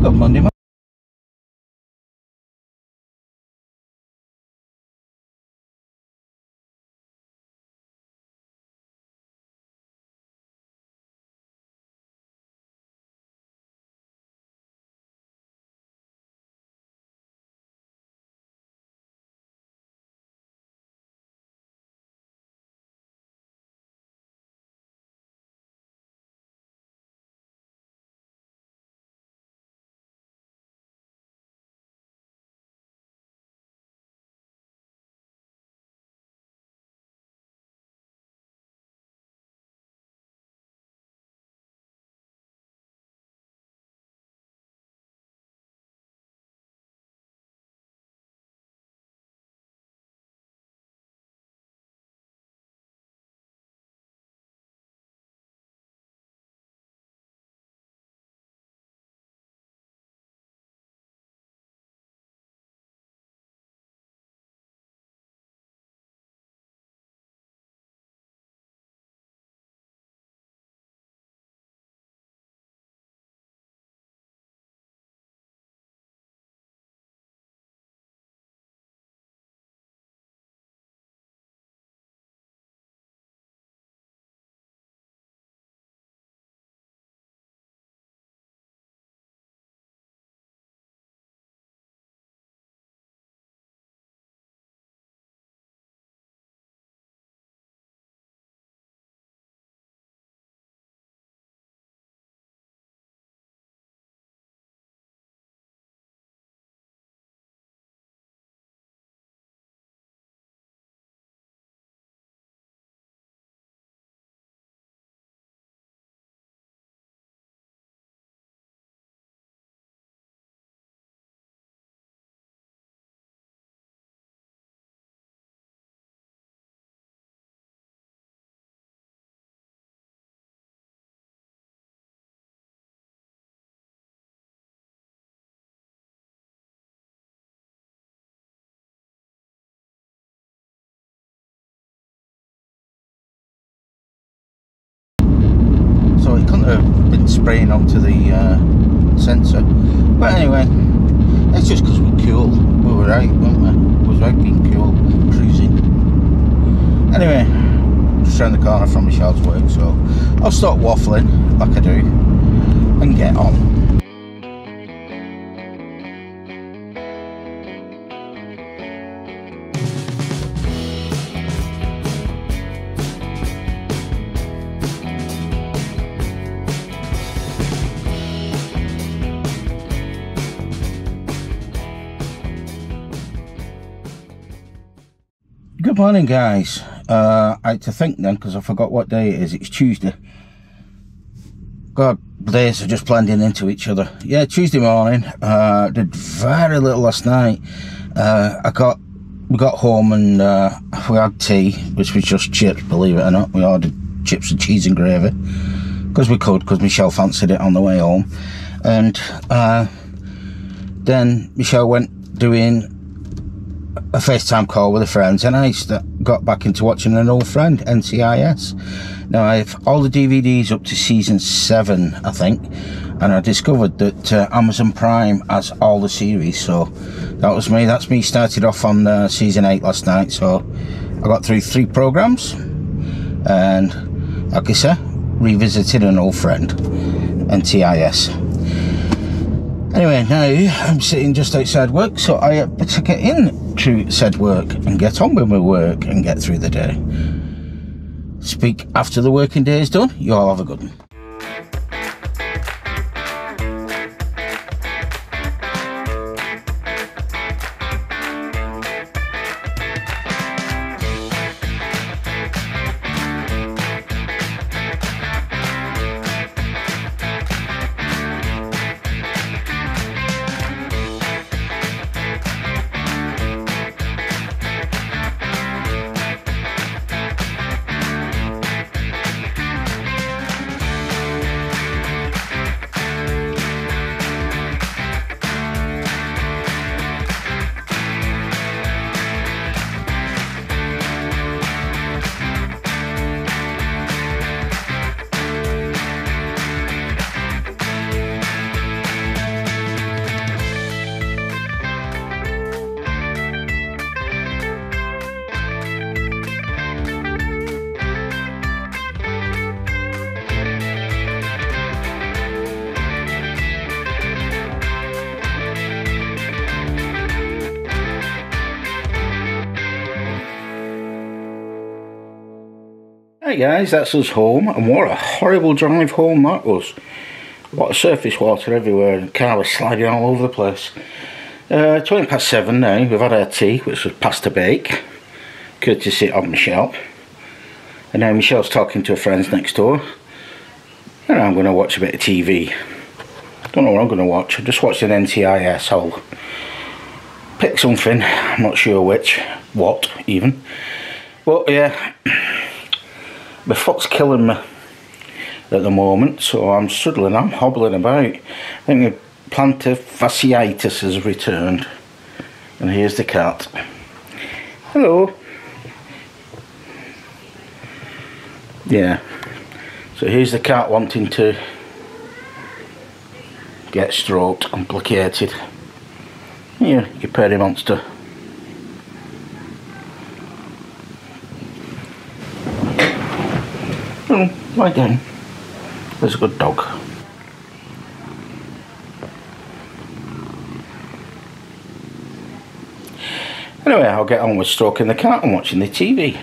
Good Monday. Spraying onto the uh, sensor. But anyway, that's just because we're cool. We were right, weren't we? Was right being cool, cruising. Anyway, just around the corner from Michelle's work, so I'll start waffling like I do and get on. Morning, guys. Uh, I had to think then because I forgot what day it is. It's Tuesday. God, days are just blending into each other. Yeah, Tuesday morning. Uh, did very little last night. Uh, I got we got home and uh, we had tea, which was just chips. Believe it or not, we ordered chips and cheese and gravy because we could. Because Michelle fancied it on the way home, and uh, then Michelle went doing a FaceTime call with a friend, and I got back into watching an old friend, NCIS. Now I have all the DVDs up to season seven, I think, and I discovered that uh, Amazon Prime has all the series. So that was me. That's me. Started off on uh, season eight last night, so I got through three programs, and like I said, revisited an old friend, NCIS. Anyway, now I'm sitting just outside work, so I better get in to said work and get on with my work and get through the day. Speak after the working day is done. You all have a good one. Hey guys, that's us home, and what a horrible drive home that was. A lot of surface water everywhere, and the car was sliding all over the place. Uh, 20 past 7 now, we've had our tea, which was pasta bake, courtesy of Michelle. And now Michelle's talking to her friends next door, and I'm going to watch a bit of TV. Don't know what I'm going to watch, I'm just watched an NCIS, I'll pick something, I'm not sure which, what even. But yeah, my foot's killing me at the moment, so I'm struggling, I'm hobbling about. I think my plantar fasciitis has returned. And here's the cat. Hello. Yeah. So here's the cat wanting to get stroked, complicated. Yeah, you pretty monster. Oh, lie down. There's a good dog. Anyway, I'll get on with stroking the cat and watching the TV.